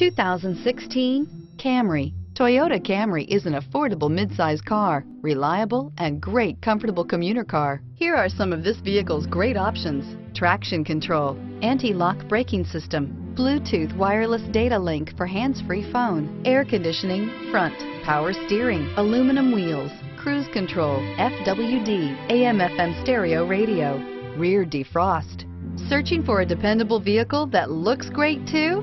2016 Camry. Toyota Camry is an affordable midsize car, reliable and great comfortable commuter car. Here are some of this vehicle's great options. Traction control, anti-lock braking system, Bluetooth wireless data link for hands-free phone, air conditioning, front, power steering, aluminum wheels, cruise control, FWD, AM FM stereo radio, rear defrost. Searching for a dependable vehicle that looks great too?